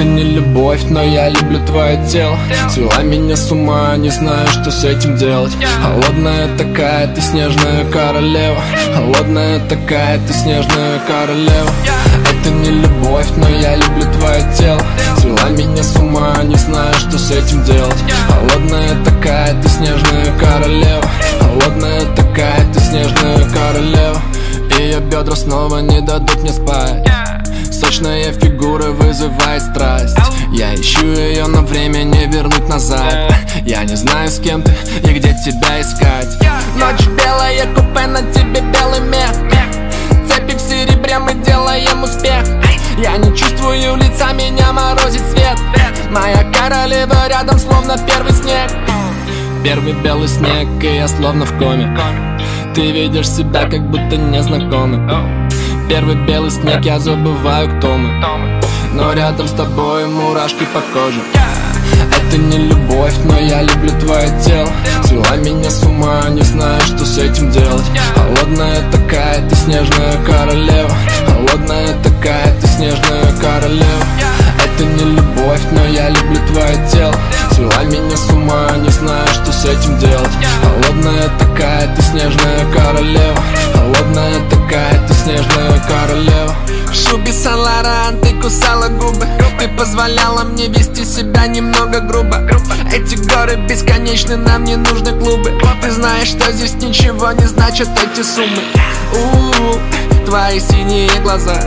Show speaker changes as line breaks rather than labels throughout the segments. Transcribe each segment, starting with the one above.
Это не любовь, но я люблю твое тело. Свела меня с ума, не знаю, что с этим делать. Холодная такая, ты снежная королева. Холодная такая, ты снежная королева. Это не любовь, но я люблю твое тело. Свела меня с ума, не знаю, что с этим делать. Холодная такая, ты снежная королева Ее бедра снова не дадут мне спать. Сочная фигура вызывает страсть. Я ищу ее, но время не вернуть назад. Я не знаю, с кем ты и где тебя искать.
Ночь белая, купе на тебе белый мех. Цепи в серебре, мы делаем успех. Я не чувствую лица, меня морозит свет. Моя королева рядом, словно первый снег.
Первый белый снег, и я словно в коме Ты видишь себя, как будто незнакомый Первый белый снег, я забываю, кто мы. Но рядом с тобой мурашки по коже. Это не любовь, но я люблю твое тело. Свела меня с ума, не знаю, что с этим делать. Холодная такая, ты снежная королева. Холодная такая, ты снежная королева. Это не любовь, но я люблю твое тело. Свела меня с ума, не знаю, что с этим делать. Холодная такая, королева. Холодная такая, ты снежная королева.
В шубе Сан-Лоран ты кусала губы. Ты позволяла мне вести себя немного грубо. Эти горы бесконечны, нам не нужны клубы. Ты знаешь, что здесь ничего не значат эти суммы. У-у-у, твои синие глаза.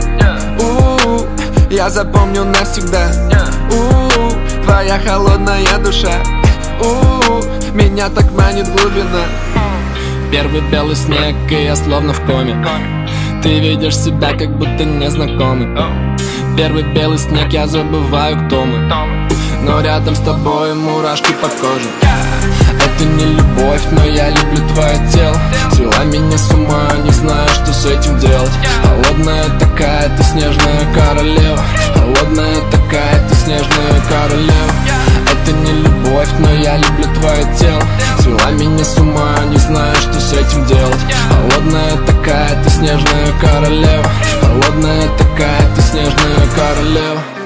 У-у-у, я запомню навсегда. У-у-у, твоя холодная душа. У-у-у, меня так манит глубина
Первый белый снег, и я словно в коме. Ты видишь себя, как будто незнакомый. Первый белый снег, я забываю, кто мы. Но рядом с тобой мурашки по коже. Это не любовь, но я люблю твое тело. Свела меня с ума, не знаю, что с этим делать. Холодная такая, ты снежная королева. Холодная такая, ты снежная королева. Это не любовь, но я люблю твое тело Свела меня с ума, не знаю, что с этим делать. Холодная такая, ты снежная королева. Холодная такая, ты снежная королева